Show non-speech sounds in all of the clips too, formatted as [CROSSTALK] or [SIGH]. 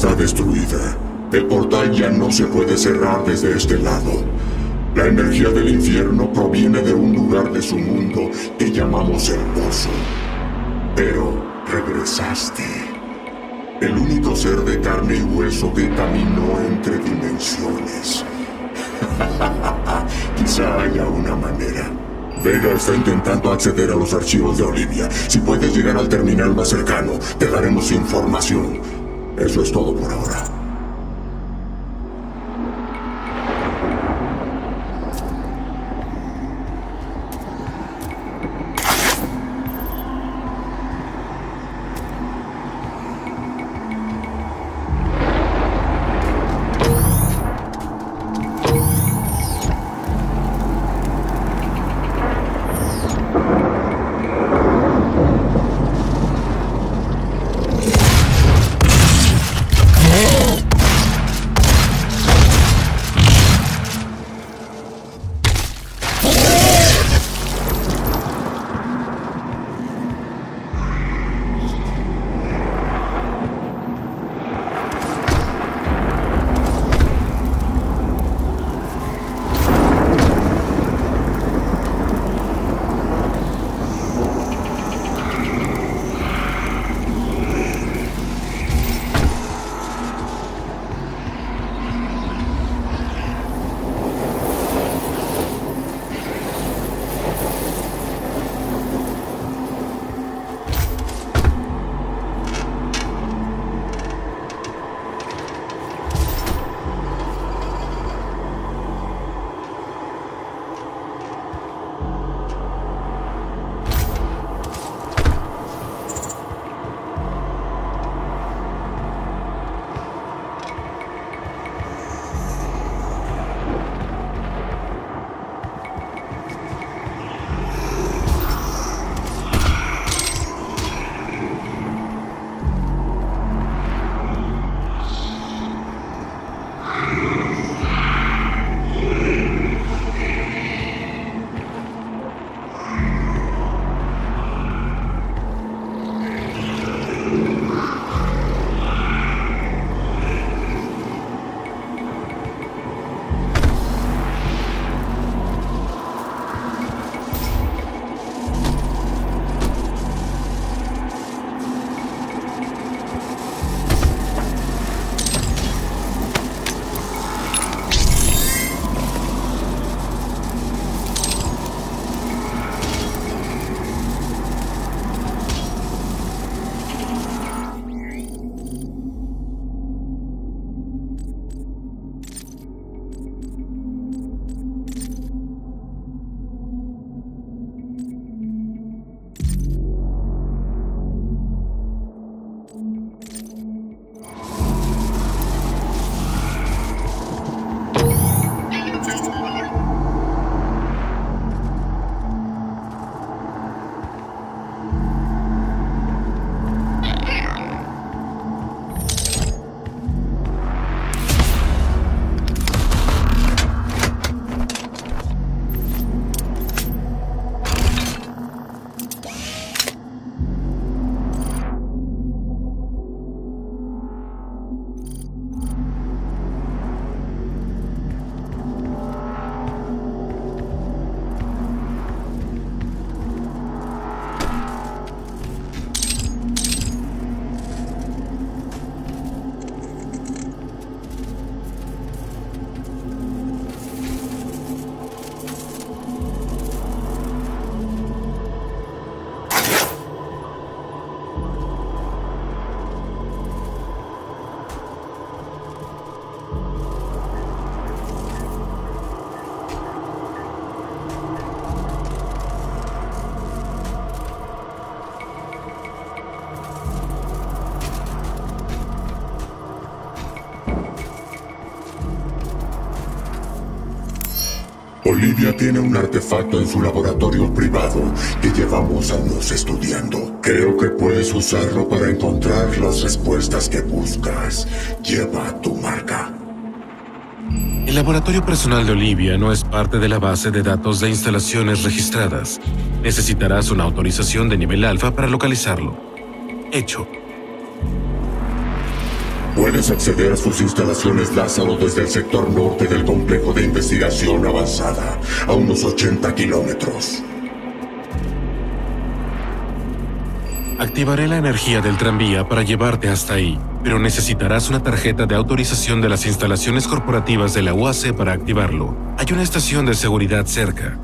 está destruida. El portal ya no se puede cerrar desde este lado. La energía del infierno proviene de un lugar de su mundo que llamamos el pozo. Pero regresaste. El único ser de carne y hueso que caminó entre dimensiones. [LAUGHS] Quizá haya una manera. Vega está intentando acceder a los archivos de Olivia. Si puedes llegar al terminal más cercano, te daremos información. Eso es todo por ahora. Olivia tiene un artefacto en su laboratorio privado que llevamos años estudiando. Creo que puedes usarlo para encontrar las respuestas que buscas. Lleva tu marca. El laboratorio personal de Olivia no es parte de la base de datos de instalaciones registradas. Necesitarás una autorización de nivel alfa para localizarlo. Hecho. Puedes acceder a sus instalaciones Lázaro desde el sector norte del complejo de investigación avanzada, a unos 80 kilómetros. Activaré la energía del tranvía para llevarte hasta ahí, pero necesitarás una tarjeta de autorización de las instalaciones corporativas de la UAC para activarlo. Hay una estación de seguridad cerca.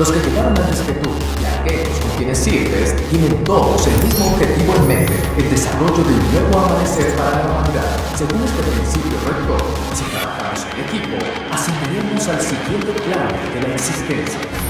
Los que llegaron antes que tú y aquellos con quienes sirves tienen todos el mismo objetivo en mente, el desarrollo de un nuevo amanecer para la humanidad. Según este principio rector, si trabajamos en equipo, ascenderemos al siguiente plano de la existencia.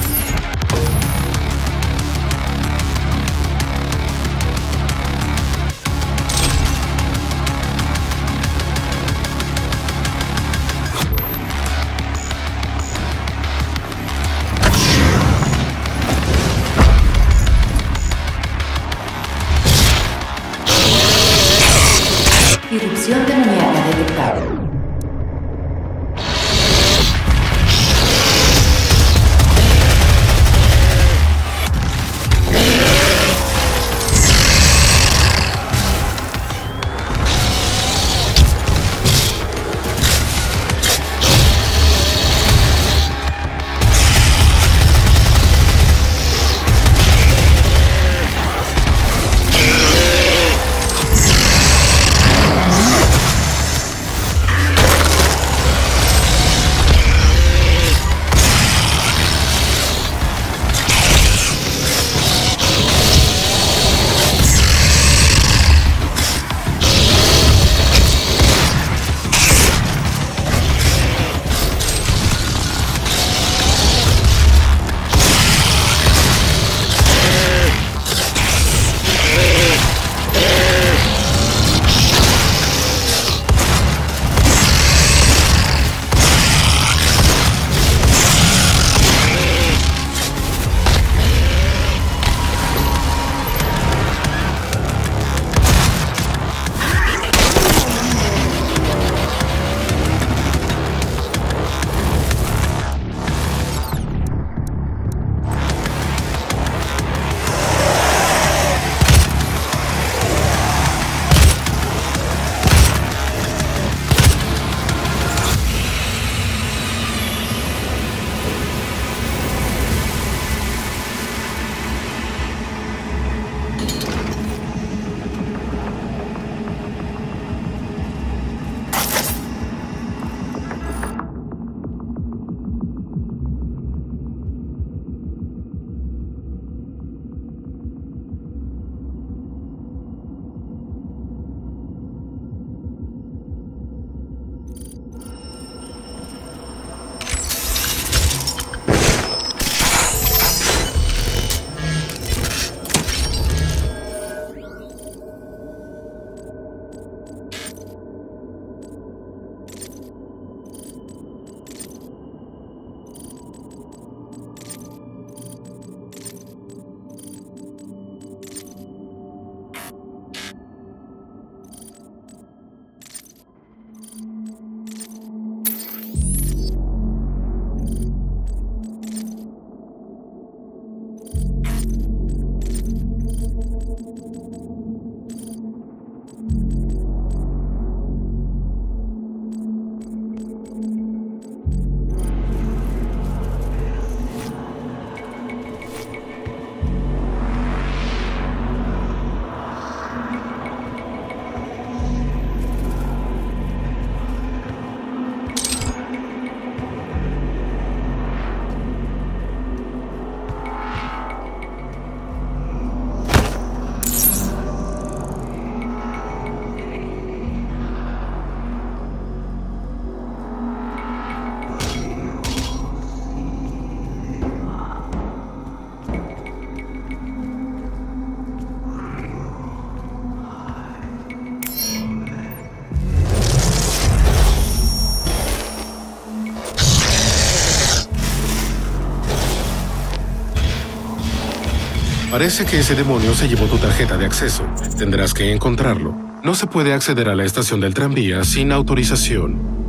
Parece que ese demonio se llevó tu tarjeta de acceso. Tendrás que encontrarlo. No se puede acceder a la estación del tranvía sin autorización.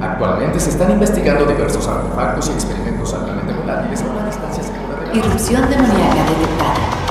Actualmente se están investigando diversos artefactos y experimentos altamente volátiles a una distancia segura de la Irrupción demoníaca detectada.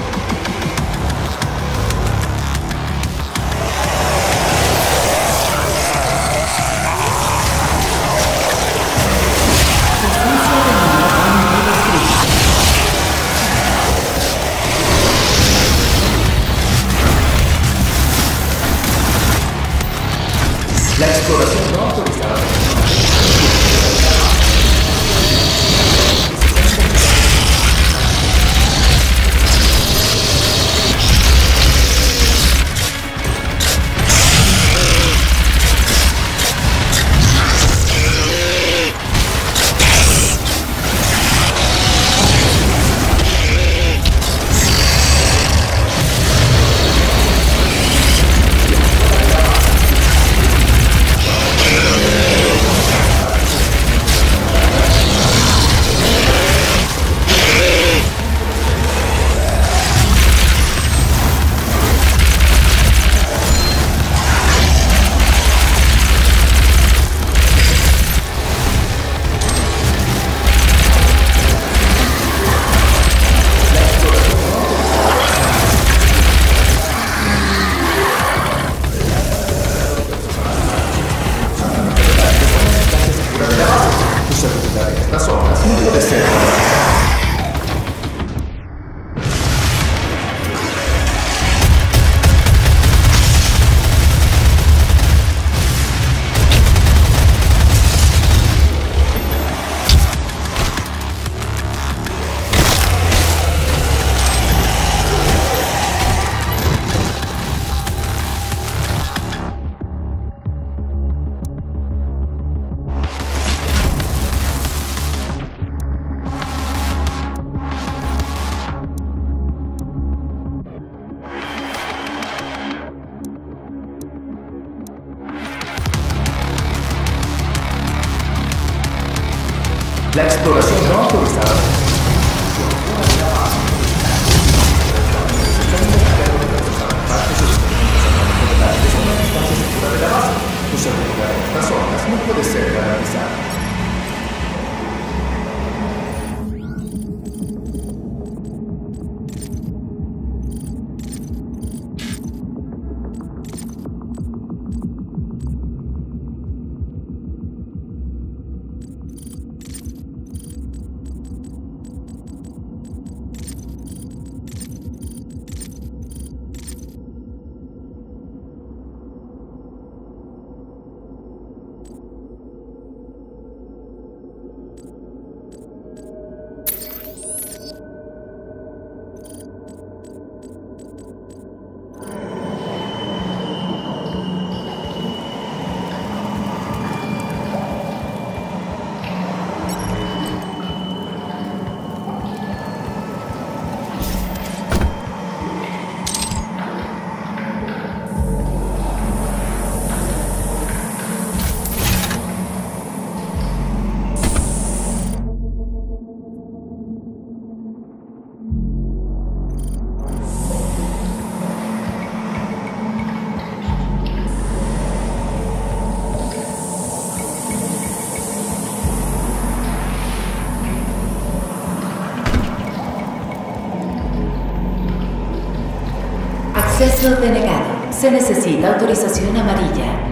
Denegado. Se necesita autorización amarilla.